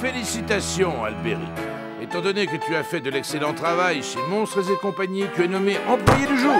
Félicitations, Albéric. Étant donné que tu as fait de l'excellent travail chez Monstres et compagnie, tu es nommé employé du jour.